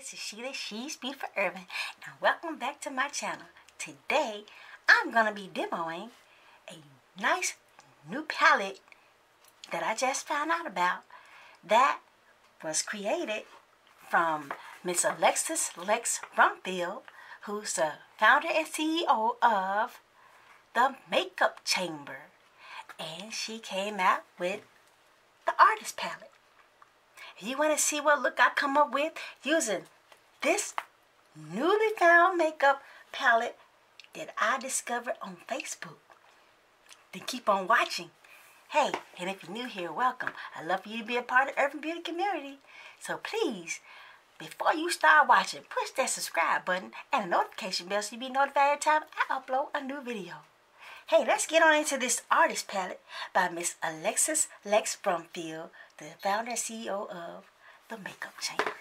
this is Sheila She's Beautiful Irvin and welcome back to my channel. Today I'm going to be demoing a nice new palette that I just found out about that was created from Miss Alexis Lex Brumfield who's the founder and CEO of The Makeup Chamber and she came out with the artist palette. You want to see what look I come up with using this newly found makeup palette that I discovered on Facebook. Then keep on watching. Hey, and if you're new here, welcome. i love for you to be a part of the Irvin Beauty community. So please, before you start watching, push that subscribe button and the notification bell so you'll be notified every time I upload a new video. Hey, let's get on into this artist palette by Miss Alexis Lex Brumfield, the founder CEO of The Makeup Chamber.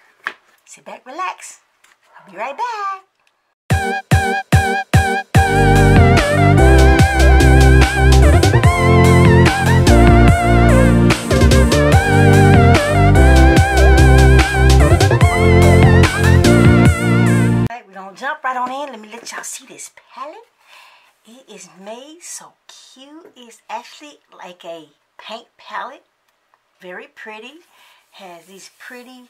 Sit back, relax. I'll be right back. we're gonna jump right on in. Let me let y'all see this palette. It is made so cute. It's actually like a paint palette. Very pretty. Has these pretty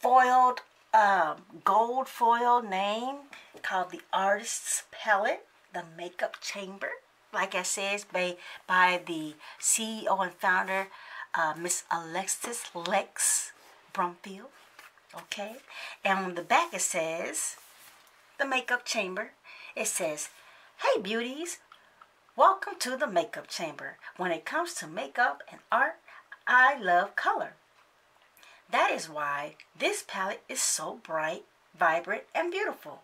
foiled, um, gold foil name called the Artist's Palette, the Makeup Chamber. Like I said, it's by, by the CEO and founder, uh, Miss Alexis Lex Brumfield. Okay? And on the back it says, the Makeup Chamber. It says, Hey beauties, welcome to the makeup chamber. When it comes to makeup and art, I love color. That is why this palette is so bright, vibrant, and beautiful.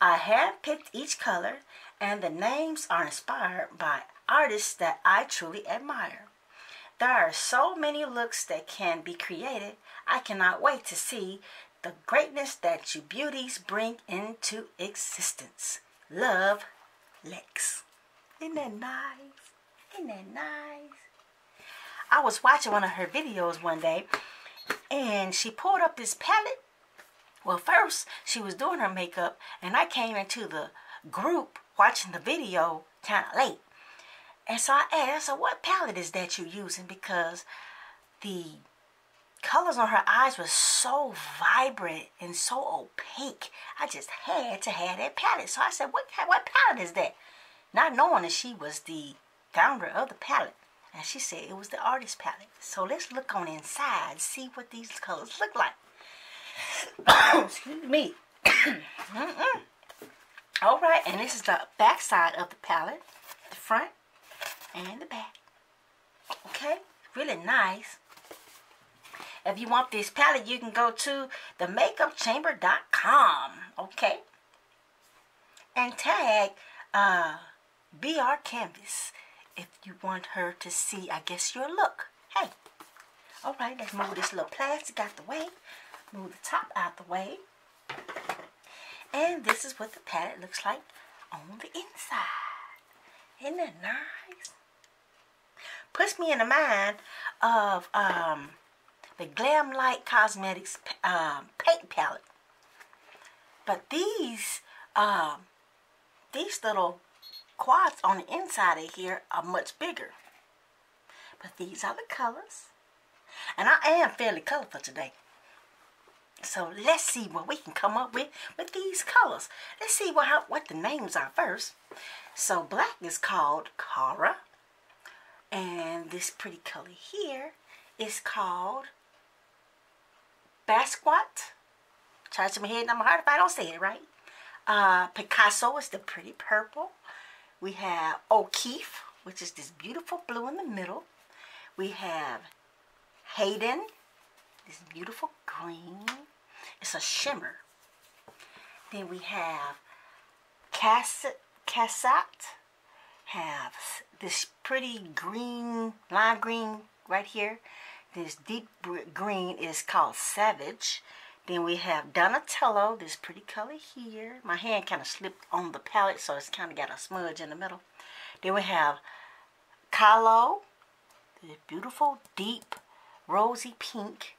I have picked each color and the names are inspired by artists that I truly admire. There are so many looks that can be created. I cannot wait to see the greatness that you beauties bring into existence. Love, Lex. Isn't that nice? Isn't that nice? I was watching one of her videos one day and she pulled up this palette. Well, first she was doing her makeup and I came into the group watching the video kind of late. And so I asked her, what palette is that you're using? Because the colors on her eyes were so vibrant and so opaque. I just had to have that palette. So I said, what, what palette is that? Not knowing that she was the founder of the palette. And she said it was the artist palette. So let's look on inside, see what these colors look like. Excuse me. mm -mm. All right, and this is the back side of the palette. The front and the back. Okay, really nice. If you want this palette, you can go to themakeupchamber.com. Okay. And tag uh, Be Our Canvas if you want her to see, I guess, your look. Hey. All right, let's move this little plastic out the way. Move the top out the way. And this is what the palette looks like on the inside. Isn't that nice? Puts me in the mind of um, the Glamlite Cosmetics um, paint palette. But these, um, these little quads on the inside of here are much bigger. But these are the colors. And I am fairly colorful today. So let's see what we can come up with with these colors. Let's see what, how, what the names are first. So black is called Cara. And this pretty color here is called Basquiat. Charge to my head and heart if I don't say it right. Uh, Picasso is the pretty purple. We have O'Keefe, which is this beautiful blue in the middle. We have Hayden, this beautiful green. It's a shimmer. Then we have Cassatt, Cassatt have this pretty green, lime green right here. This deep green is called Savage. Then we have Donatello, this pretty color here. My hand kind of slipped on the palette, so it's kind of got a smudge in the middle. Then we have Kahlo, this beautiful, deep, rosy pink,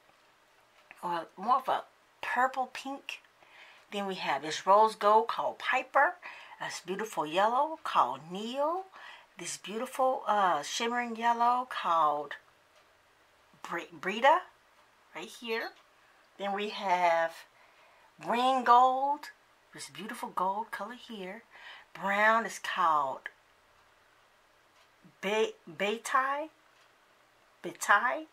or more of a purple pink. Then we have this rose gold called Piper. This beautiful yellow called Neil. This beautiful uh, shimmering yellow called Brita right here. Then we have green gold, this beautiful gold color here. Brown is called Betai. Betai.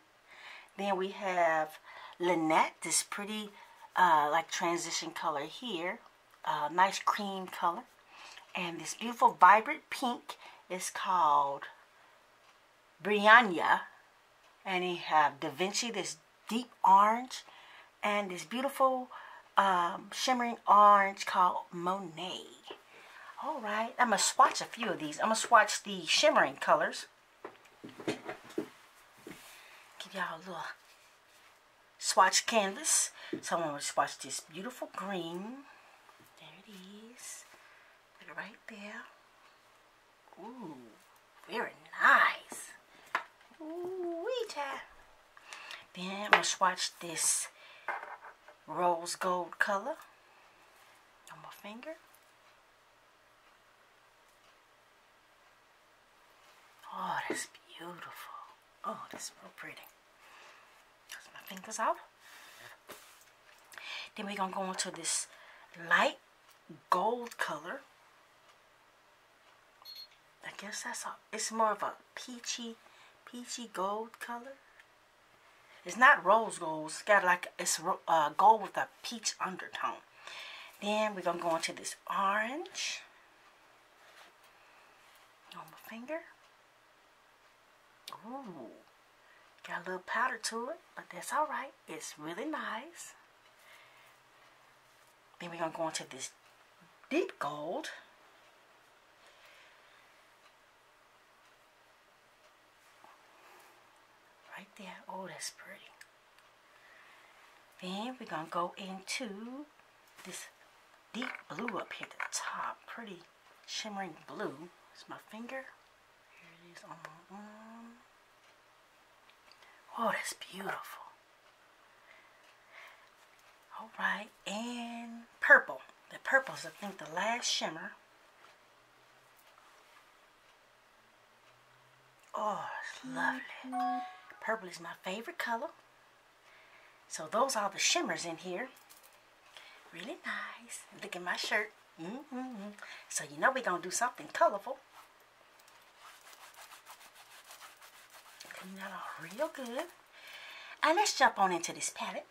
Then we have Lynette, this pretty uh, like transition color here. Uh, nice cream color. And this beautiful vibrant pink is called Brianna. And you have Da Vinci, this deep orange. And this beautiful um, shimmering orange called Monet. All right, I'm going to swatch a few of these. I'm going to swatch the shimmering colors. Give y'all a little swatch canvas. So I'm going to swatch this beautiful green. There it is. Put it right there. Ooh, very nice. Ooh, wee Then I'm going to swatch this rose gold color on my finger. Oh, that's beautiful. Oh, that's real pretty. That's my fingers out. Then we're going to go into this light gold color. I guess that's a, it's more of a peachy, peachy gold color. It's not rose gold. It's got like, it's uh, gold with a peach undertone. Then we're going to go into this orange on my finger. Ooh, got a little powder to it, but that's all right. It's really nice. Then we're going to go into this deep gold. Right there. Oh, that's pretty. Then we're going to go into this deep blue up here at the top. Pretty shimmering blue. It's my finger. Here it is on my arm. Oh, that's beautiful. Alright, and purple. The purple is, I think, the last shimmer. Oh, it's lovely. Purple is my favorite color. So those are the shimmers in here. Really nice. Look at my shirt. Mm -hmm. So you know we're going to do something colorful. Clean that all real good. And let's jump on into this palette.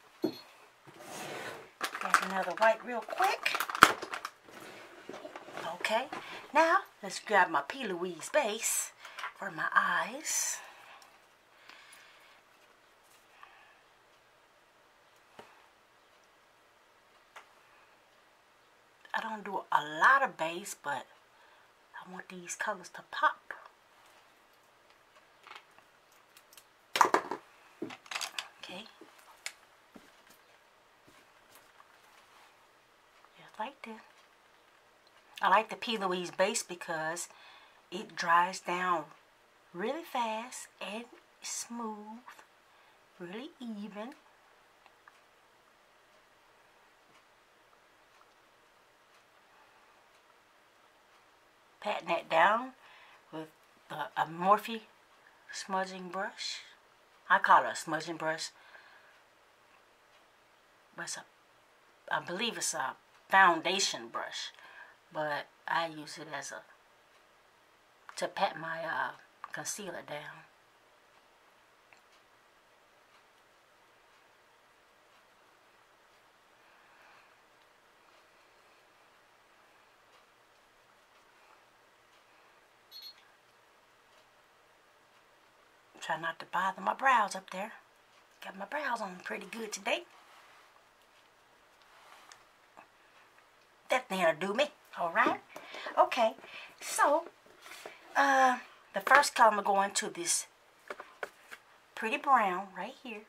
Grab another white real quick. Okay, now let's grab my P. Louise base for my eyes. I don't do a lot of base, but I want these colors to pop. Okay. Just like this. I like the P. Louise base because it dries down really fast and smooth, really even. Patting that down with a Morphe smudging brush. I call it a smudging brush. It's a, I believe it's a foundation brush. But I use it as a, to pat my uh, concealer down. Try not to bother my brows up there. Got my brows on pretty good today. That thing'll do me. Alright? Okay. So, uh, the first color I'm going to this pretty brown right here.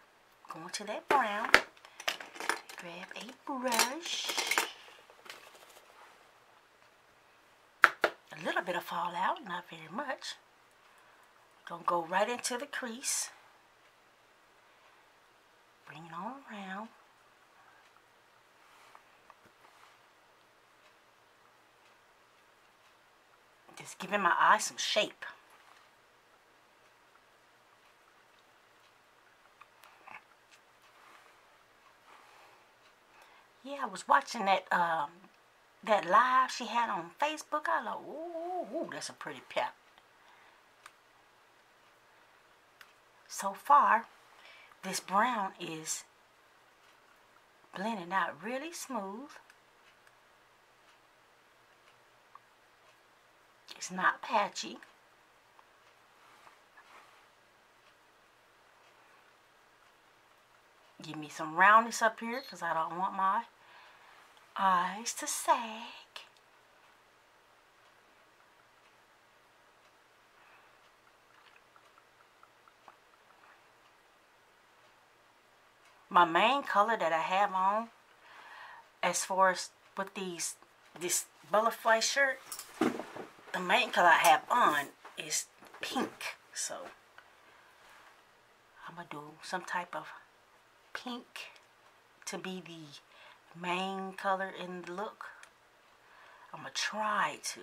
Going to that brown. Grab a brush. A little bit of fallout, not very much. Gonna go right into the crease. Bring it all around. Just giving my eye some shape. Yeah, I was watching that um, that live she had on Facebook. I was like, ooh, ooh, ooh that's a pretty pep. So far, this brown is blending out really smooth. It's not patchy. Give me some roundness up here because I don't want my eyes to sag. My main color that I have on as far as with these this butterfly shirt the main color I have on is pink. So I'm gonna do some type of pink to be the main color in the look. I'm gonna try to.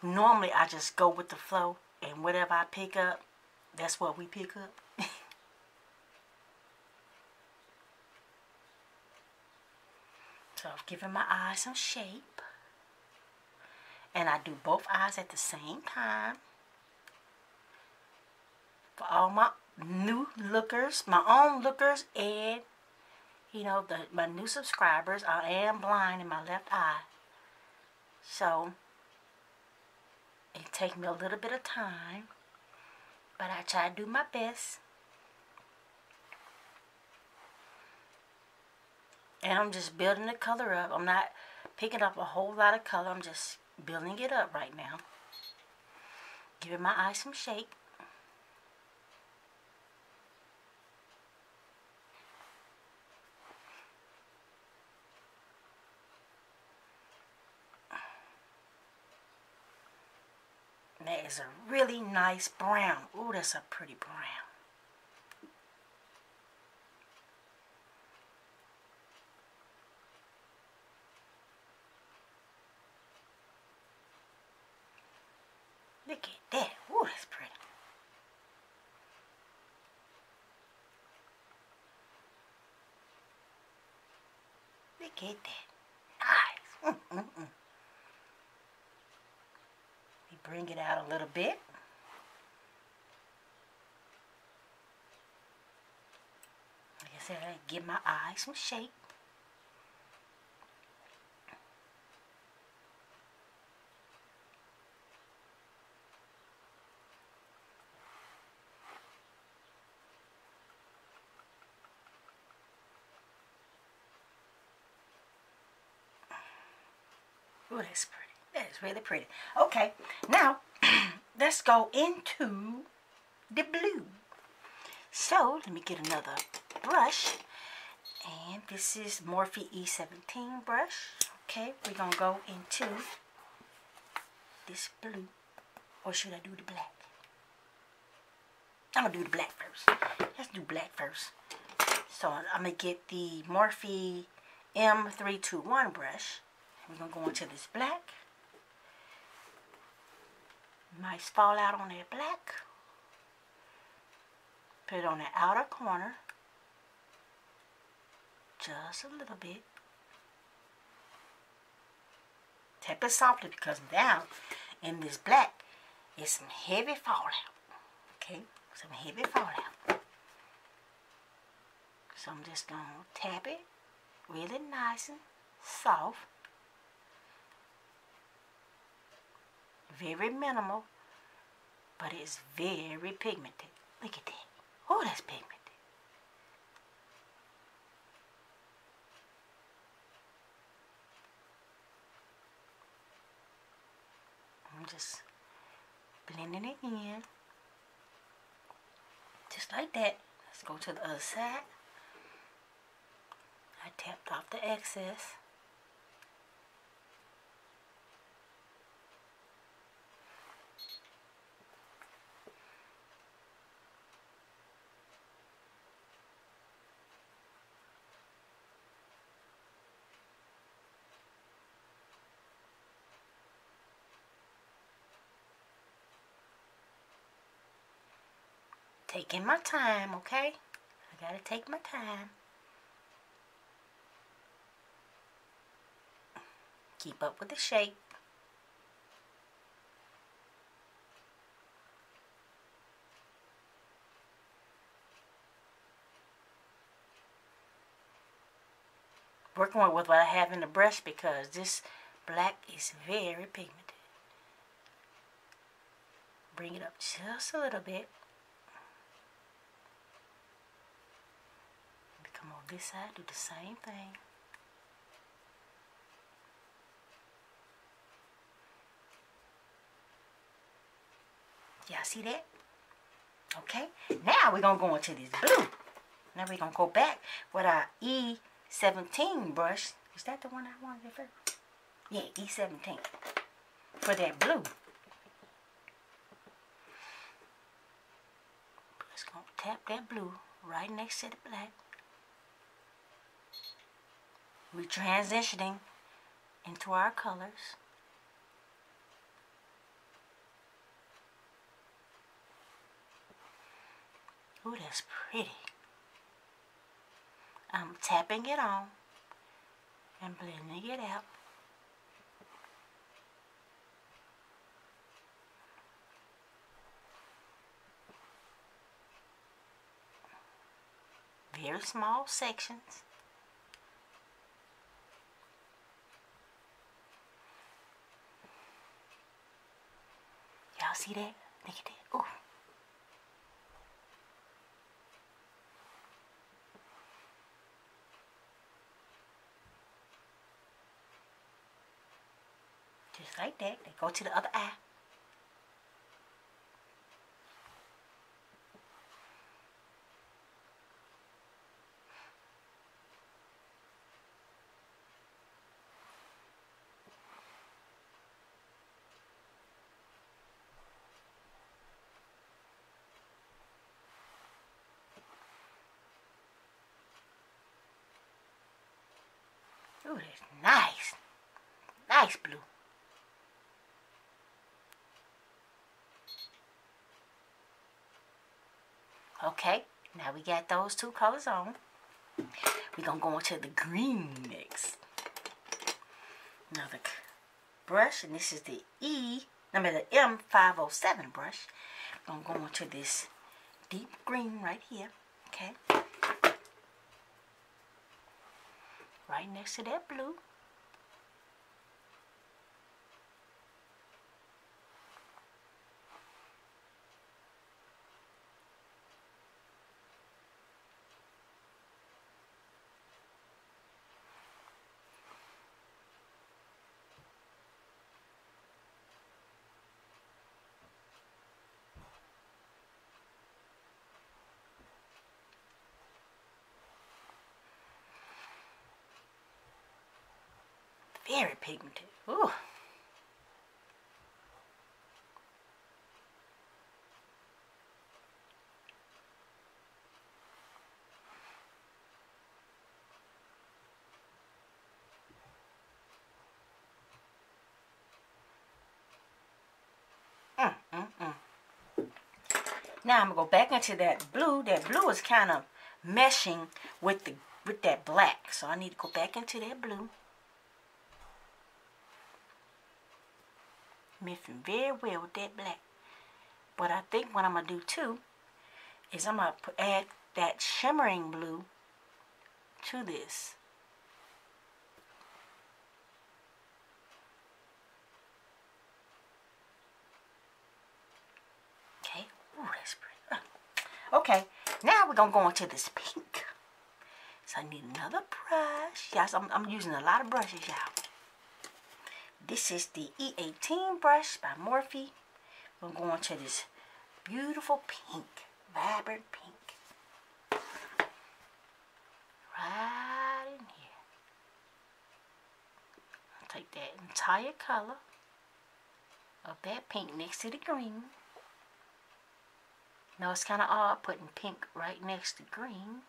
Normally I just go with the flow and whatever I pick up that's what we pick up so I've given my eyes some shape and I do both eyes at the same time. For all my new lookers, my own lookers, and you know the my new subscribers, I am blind in my left eye, so it takes me a little bit of time, but I try to do my best. And I'm just building the color up. I'm not picking up a whole lot of color. I'm just building it up right now. Giving my eyes some shape. That is a really nice brown. Ooh, that's a pretty brown. Look at that. Ooh, that's pretty. At that. Nice. Mm -mm -mm. We bring it out a little bit. Like I said, I give my eyes some shape. Oh, that's is really pretty. Okay, now let's go into the blue. So, let me get another brush. And this is Morphe E17 brush. Okay, we're going to go into this blue. Or should I do the black? I'm going to do the black first. Let's do black first. So, I'm going to get the Morphe M321 brush. We're going to go into this black. Nice fallout on that black. Put it on the outer corner. Just a little bit. Tap it softly because down in this black is some heavy fallout. Okay? Some heavy fallout. So I'm just going to tap it really nice and soft. Very minimal, but it's very pigmented. Look at that. Oh, that's pigmented. I'm just blending it in. Just like that. Let's go to the other side. I tapped off the excess. Taking my time, okay? I gotta take my time. Keep up with the shape. Working with what I have in the brush because this black is very pigmented. Bring it up just a little bit. Come on this side, do the same thing. Y'all see that? Okay, now we're to go into this blue. Now we're to go back with our E17 brush. Is that the one I wanted first? Yeah, E17. For that blue. Tap that blue right next to the black. We're transitioning into our colors. Ooh, that's pretty. I'm tapping it on and blending it out. Very small sections. Y'all see that? Ooh. Just like that. They go to the other eye. Ooh, that's nice. Nice blue. Okay, now we got those two colors on. We're going to go into the green mix. Now the brush, and this is the E, number the M507 brush. I'm going to go into this deep green right here. Okay. Right next to that blue. Very pigmented. Ooh. Mm, mm, mm. Now I'm gonna go back into that blue. That blue is kind of meshing with the with that black, so I need to go back into that blue. Mixing very well with that black. But I think what I'm going to do too is I'm going to add that shimmering blue to this. Okay, Ooh, that's pretty. Uh. Okay, now we're going to go into this pink. So I need another brush. Yes, I'm, I'm using a lot of brushes, y'all. This is the E18 brush by Morphe. We're going to this beautiful pink, vibrant pink. Right in here. I'll take that entire color of that pink next to the green. Now it's kind of odd putting pink right next to green.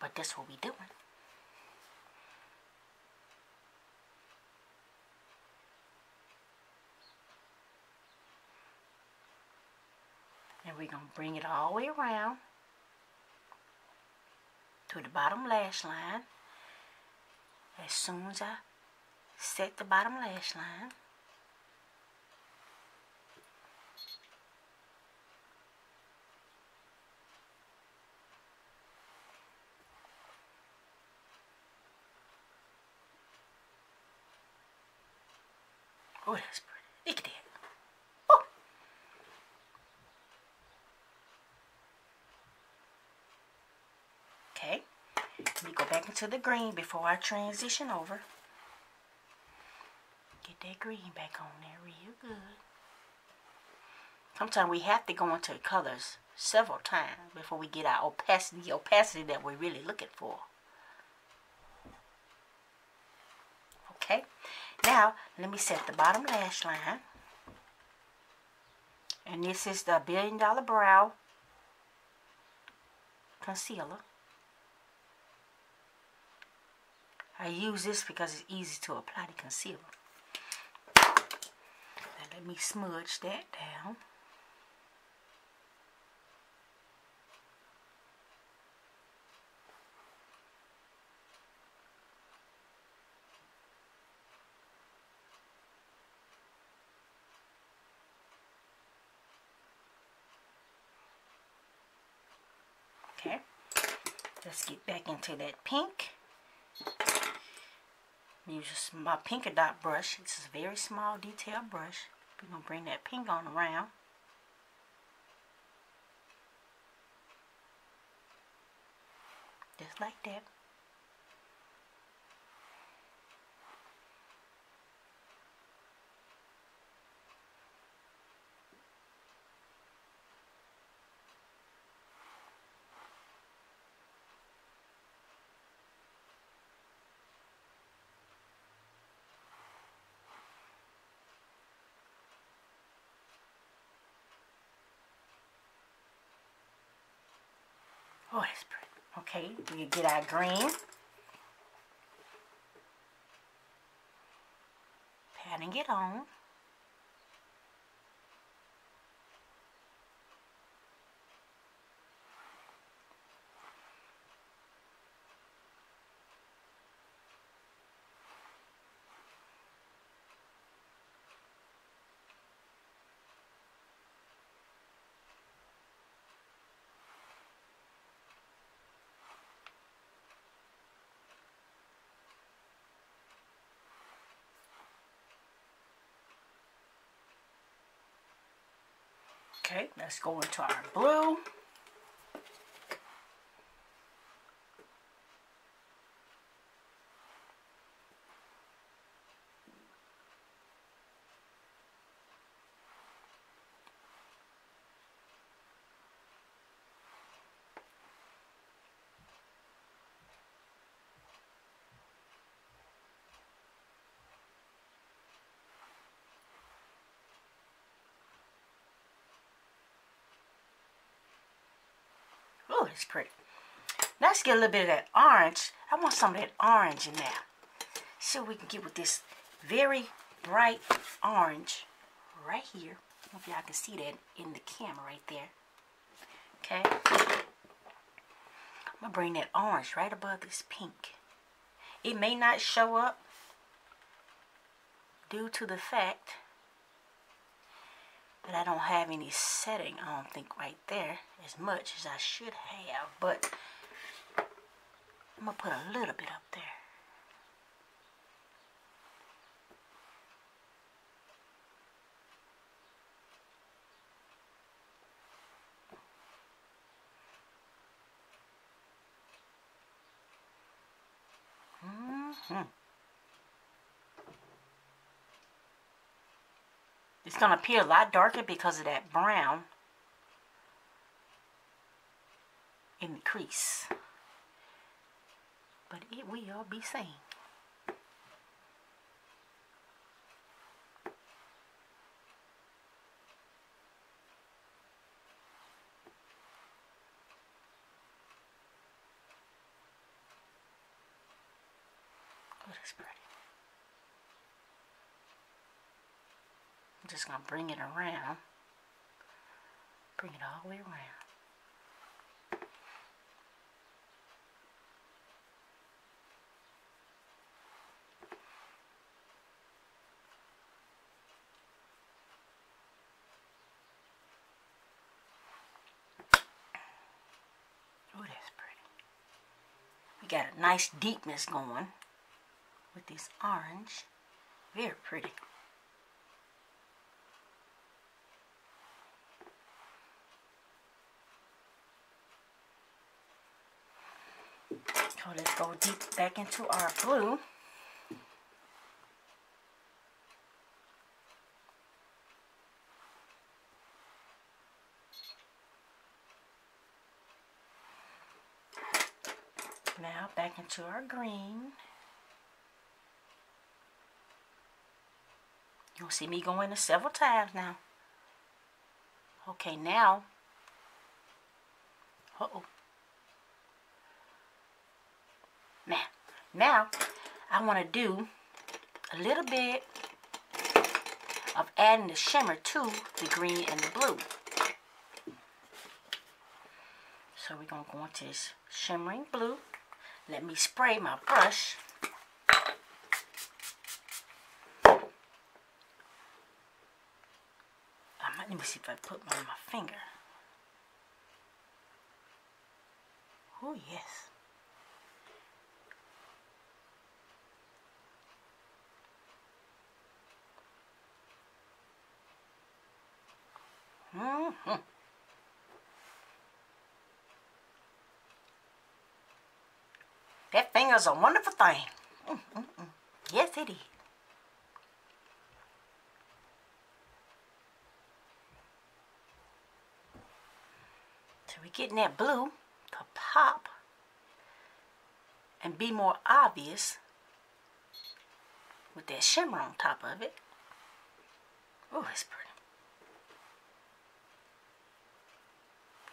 But that's what we're doing. We're going to bring it all the way around to the bottom lash line. As soon as I set the bottom lash line, Oh, that's pretty. Look at that. Oh. Okay. Let me into the green before I transition over. Get that green back on there real good. Sometimes we have to go into colors several times before we get our opacity, the opacity that we're really looking for. Okay. Now, let me set the bottom lash line. And this is the Billion Dollar Brow Concealer. I use this because it's easy to apply the concealer. Now let me smudge that down. Okay, let's get back into that pink. Use my pinker dot brush. This is a very small detail brush. We're going to bring that pink on around. Just like that. Oh, that's pretty. Okay, we get our green. Patting it on. Okay, let's go into our blue. Oh, it's pretty. Let's get a little bit of that orange. I want some of that orange in there. See what we can get with this very bright orange right here. I y'all can see that in the camera right there. Okay. I'm going to bring that orange right above this pink. It may not show up due to the fact but I don't have any setting, I don't think, right there as much as I should have. But I'm to put a little bit up there. Mm-hmm. It's going to appear a lot darker because of that brown in the crease. But it will be seen. Oh, that's pretty. I'm just to bring it around. Bring it all the way around. Oh. We got a nice deepness going with this orange. Very pretty. So let's go deep back into our blue. Now back into our green. You'll see me going in several times now. Okay, now. Uh-oh. Now, now I want to do a little bit of adding the shimmer to the green and the blue. So we're going to go into this shimmering blue. Let me spray my brush. Might, let me see if I put one on my finger. Oh, yes. Mm-hmm. That finger's a wonderful thing. Mm -mm yes, it is. So we're getting that blue to pop and be more obvious with that shimmer on top of it. Oh, it's pretty.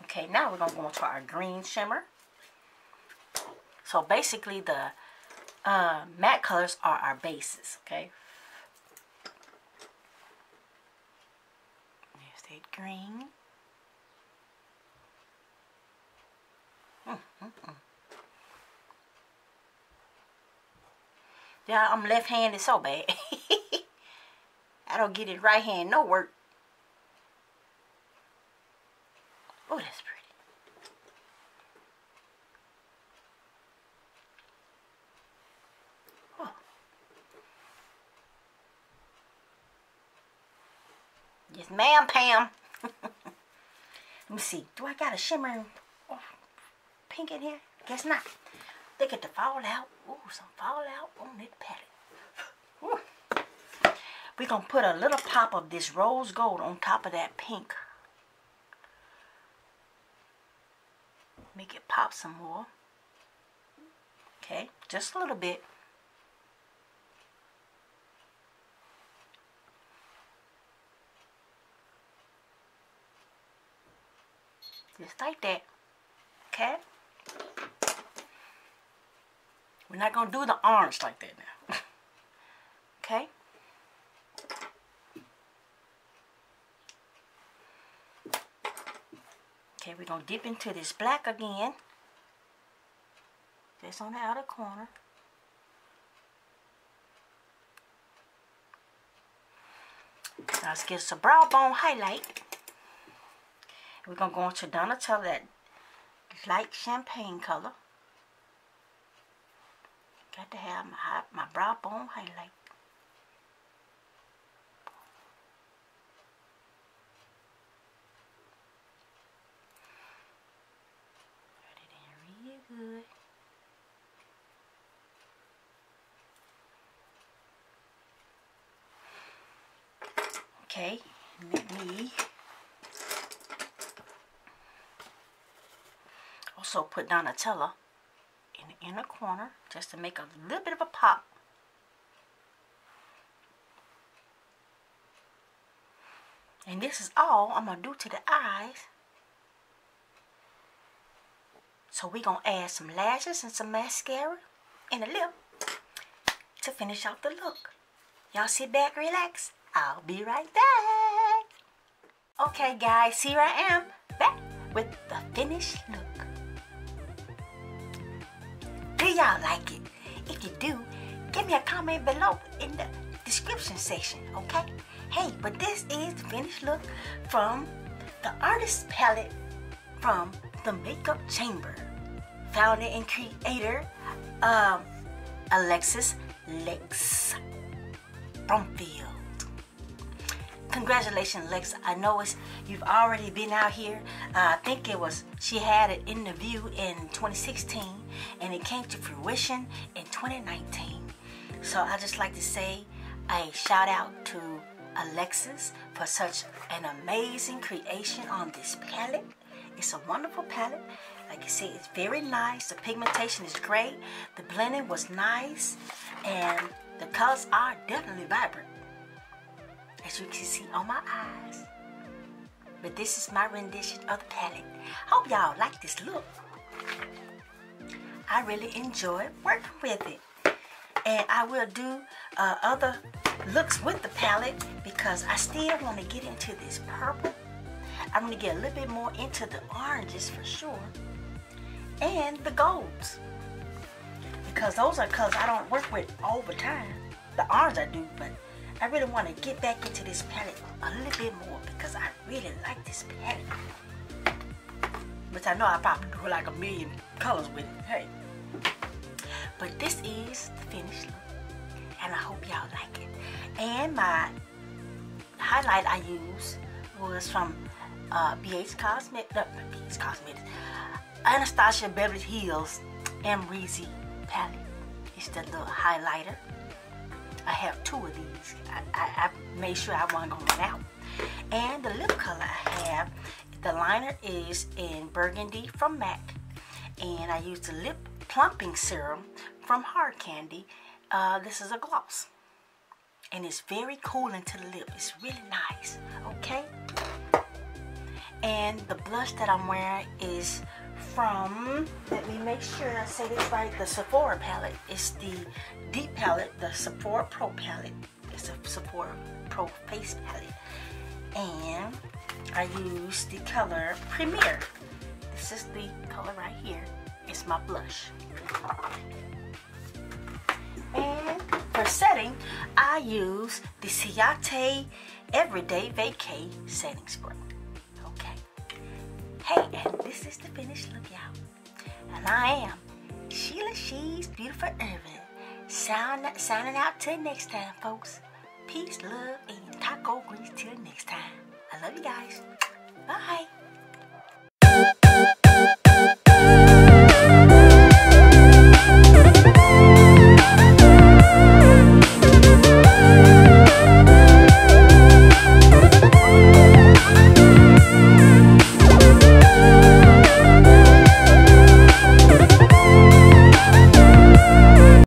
Okay, now we're going to go into our green shimmer. So basically the uh, matte colors are our bases, okay? There's that green. Mm, mm, mm. Yeah, I'm left-handed so bad. I don't get it right hand, no work. Oh, that's pretty. Oh. Yes, ma'am, Pam. Let me see. Do I got a shimmering oh, pink in here? Guess not. They get to fall out. Ooh, some fall out on that palette. We're going to put a little pop of this rose gold on top of that pink. Pop some more. Okay, just a little bit. Just like that. Okay? We're not going to do the orange like that now. okay? Okay, we're going to dip into this black again. Just on the outer corner. Let's get some brow bone highlight. We're going to go into Donatella, that light champagne color. Got to have my, my brow bone highlight. good. Okay, let me also put Donatella in the inner corner just to make a little bit of a pop. And this is all I'm going to do to the eyes. So we're going to add some lashes and some mascara and a lip to finish off the look. Y'all sit back, relax. I'll be right back. Okay, guys, here I am back with the finished look. Do y'all like it? If you do, give me a comment below in the description section, okay? Hey, but this is the finished look from the artist palette from the Makeup Chamber. Founder and creator, um, Alexis Lex Brumfield. Congratulations, Lex. I know it's you've already been out here. Uh, I think it was she had an interview in 2016, and it came to fruition in 2019. So I just like to say a shout out to Alexis for such an amazing creation on this palette. It's a wonderful palette. Like I said, it's very nice. The pigmentation is great. The blending was nice. And the colors are definitely vibrant. As you can see on my eyes. But this is my rendition of the palette. Hope y'all like this look. I really enjoy working with it. And I will do uh, other looks with the palette because I still want to get into this purple. I'm going to get a little bit more into the oranges for sure. And the golds. Because those are colors I don't work with all the time. The orange I do, but I really want to get back into this palette a little bit more because I really like this palette. But I know I probably do like a million colors with it. Hey. But this is the finished look. And I hope y'all like it. And my highlight I used was from uh, BH Cosmetics, no, BH Cosmetics, Anastasia Beverly Hills Amrezy palette. It's the little highlighter. I have two of these. I, I, I made sure I wasn't going out. And the lip color I have, the liner is in Burgundy from MAC. And I used the lip plumping serum from Hard Candy. Uh, this is a gloss. And it's very cooling to the lip. It's really nice. Okay? And the blush that I'm wearing is from, let me make sure I say this right, the Sephora palette. It's the deep palette, the Sephora Pro palette. It's a Sephora Pro face palette. And I use the color Premier. This is the color right here. It's my blush. And for setting, I use the Ciate Everyday Vacay Setting Spray. Hey, and this is the finished look, y'all. And I am Sheila She's Beautiful Irvin. Sound, signing out till next time, folks. Peace, love, and taco grease till next time. I love you guys. Bye.